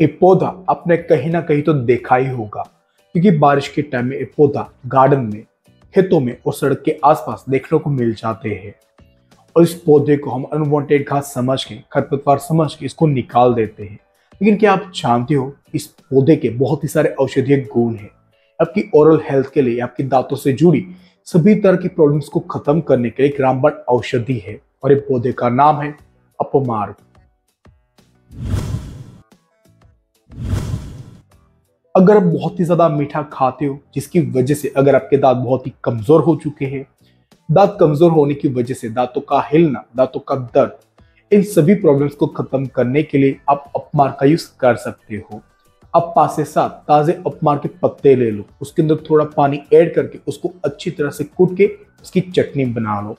ये पौधा आपने कहीं ना कहीं तो देखा ही होगा। क्योंकि बारिश के टाइम में ये पौधा गार्डन में, खेतों में और सड़क के आसपास देखने को मिल जाते हैं। और इस पौधे को हम अनवांटेड घास समझ के, खरपतवार समझ के इसको निकाल देते हैं। लेकिन क्या आप जानते हो, इस पौधे के बहुत ही सारे औषधीय गुण हैं। आपकी ओरल हेल्थ के लिए, आपकी दांतों से जुड़ी सभी तरह की प्रॉब्लम्स को खत्म करने के लिए एक रामबाण औषधि है। और ये पौधे का नाम है अपमार्ग। अगर आप बहुत ही ज़्यादा मीठा खाते हो, जिसकी वजह से अगर आपके दांत बहुत ही कमज़ोर हो चुके हैं, दांत कमज़ोर होने की वजह से, दांतों का हिलना, दांतों का दर्द, इन सभी प्रॉब्लम्स को खत्म करने के लिए आप अपमार का यूज़ कर सकते हो। अब पास से साथ ताजे अपमार के पत्ते ले लो, उसके अंदर थोड़ा पानी ऐड करके उसको अच्छी तरह से कूट के उसकी चटनी बना लो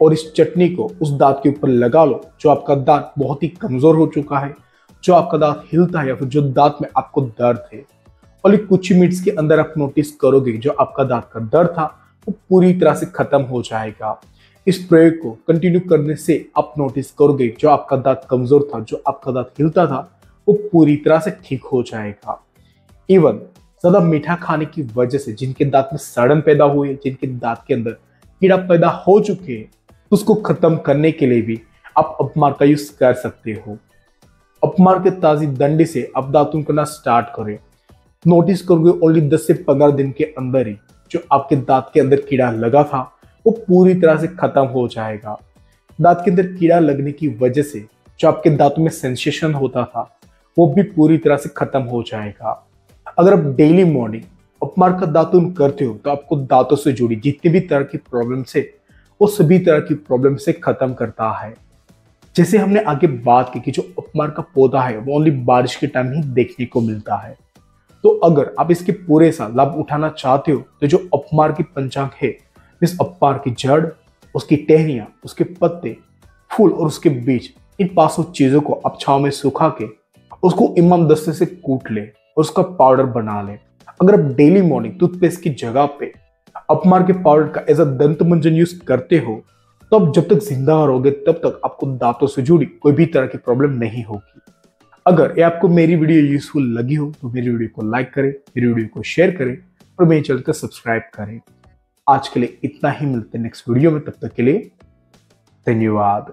और इस चटनी को उस दांत के ऊपर लगा लो, जो आपका दांत बहुत ही कमज़ोर हो चुका है, जो आपका दांत हिलता है या फिर जो दांत में आपको दर्द है। और कुछ ही मिनट्स के अंदर आप नोटिस करोगे जो आपका दांत का दर्द था, वो पूरी तरह से खत्म हो जाएगा। इस प्रयोग को कंटिन्यू करने से आप नोटिस करोगे जो आपका दांत कमज़ोर था, जो आपका दांत हिलता था, वो पूरी तरह से ठीक हो जाएगा। इवन ज़्यादा मीठा खाने की वजह से जिनके दांत में सड़न पैदा हुई, जिनके दांत के अंदर कीड़ा पैदा हो चुके हैं उसको खत्म करने के लिए भी आप अपमार का यूज़ कर सकते हो। अपमार के ताजी दंडी से आप दातुन करना स्टार्ट करें। नोटिस करोगे ओनली 10 से 15 दिन के अंदर ही जो आपके दांत के अंदर कीड़ा लगा था, वो पूरी तरह से खत्म हो जाएगा। दांत के अंदर कीड़ा लगने की वजह से जो आपके दांतों में सेंसेशन होता था, वो भी पूरी तरह से खत्म हो जाएगा। अगर आप डेली मॉर्निंग अपमार का दातुन करते हो तो आपको दांतों से जुड़ी जितनी भी तरह की प्रॉब्लम से, वो सभी तरह की प्रॉब्लम से खत्म करता है। जैसे हमने आगे बात की कि जो अपमार का पौधा है, वो ओनली बारिश के टाइम ही देखने को मिलता है। तो अगर आप इसके पूरे साल लाभ उठाना चाहते हो तो जो अपमार की पंचांग है इस अपमार की जड़, उसकी टहनियाँ, उसके पत्ते, फूल और उसके बीज, इन पाँचों चीज़ों को आप छाव में सुखा के उसको इमाम दस्ते से कूट ले और उसका पाउडर बना ले। अगर आप डेली मॉर्निंग टूथपेस्ट की जगह पे अपमार के पाउडर का एज अ दंत मंजन यूज़ करते हो तो आप जब तक ज़िंदा रहोगे, तब तक आपको दांतों से जुड़ी कोई भी तरह की प्रॉब्लम नहीं होगी। अगर ये आपको मेरी वीडियो यूजफुल लगी हो तो मेरी वीडियो को लाइक करें, मेरी वीडियो को शेयर करें और मेरे चैनल को सब्सक्राइब करें। आज के लिए इतना ही, मिलते हैं नेक्स्ट वीडियो में, तब तक के लिए धन्यवाद।